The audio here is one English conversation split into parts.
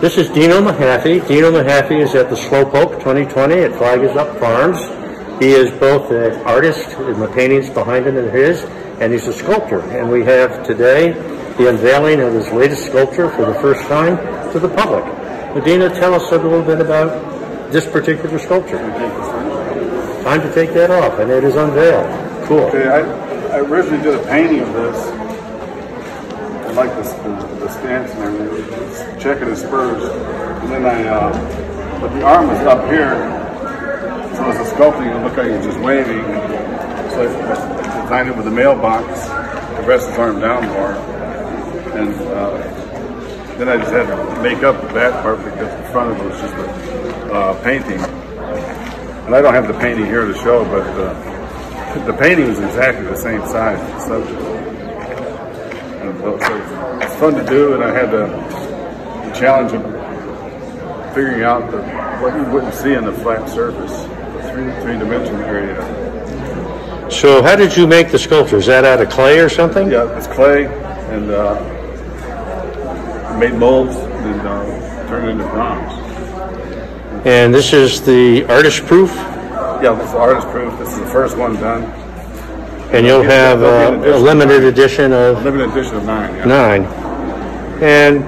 This is Dino Mehaffie. Dino Mehaffie is at the Slowpoke 2020 at Flag is Up Farms. He is both an artist, and the paintings behind him are his, and he's a sculptor. And we have today the unveiling of his latest sculpture for the first time to the public. Medina, tell us a little bit about this particular sculpture. Time to take that off, and it is unveiled. Cool. Okay, I, I originally did a painting of this. Like this, the, the stance and. Checking the spurs. And then I, uh, but the arm was up here. So as a sculpting, it looked like it was just waving. So I designed it with a mailbox to rest his arm down more. And uh, then I just had to make up that part because the front of it was just a uh, painting. And I don't have the painting here to show, but uh, the painting is exactly the same size as the subject. And so it's fun to do, and I had the, the challenge of figuring out the, what you wouldn't see on the flat surface, the three, three-dimensional area. So how did you make the sculpture? Is that out of clay or something? Yeah, it's clay, and uh, made molds and uh, turned into bronze. And this is the artist proof, Yeah, this is artist proof. This is the first one done. And you'll have There'll be an uh, a limited edition of Limited edition of nine. Yeah. nine. And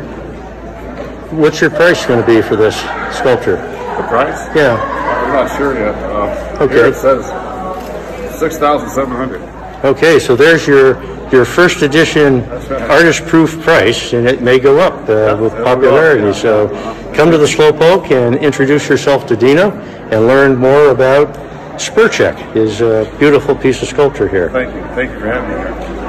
what's your price going to be for this sculpture? The price? Yeah. I'm not sure yet. Uh, Okay. Here it says six thousand seven hundred. Okay, so there's your your first edition right. artist proof price, and it may go up uh, with it'll up, popularity. yeah. So come to the Slowpoke and introduce yourself to Dino and learn more about Spur Check, his uh, beautiful piece of sculpture here. Thank you. Thank you for having me here.